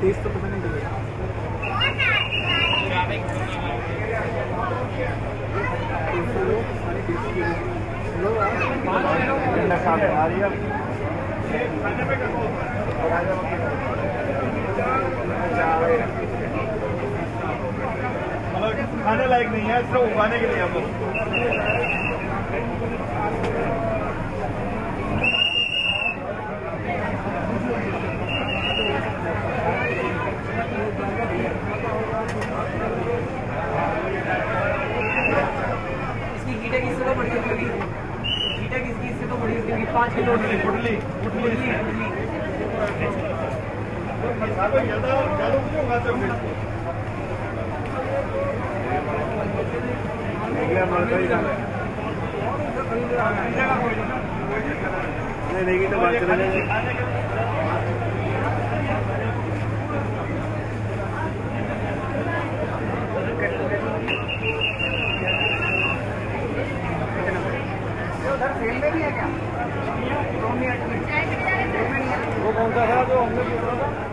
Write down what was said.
Test तो पता नहीं खाने लायक नहीं है सिर्फ़ उगाने के लिए हम लोग। किससे तो बड़ी किसकी? इससे तो बड़ी होगी पाँच किलो उठली उठली उठली ज़्यादा ज़्यादा क्यों खाते हो इसको नहीं देगी तो बात करेंगे वो कौन सा था जो हमने पूछा था?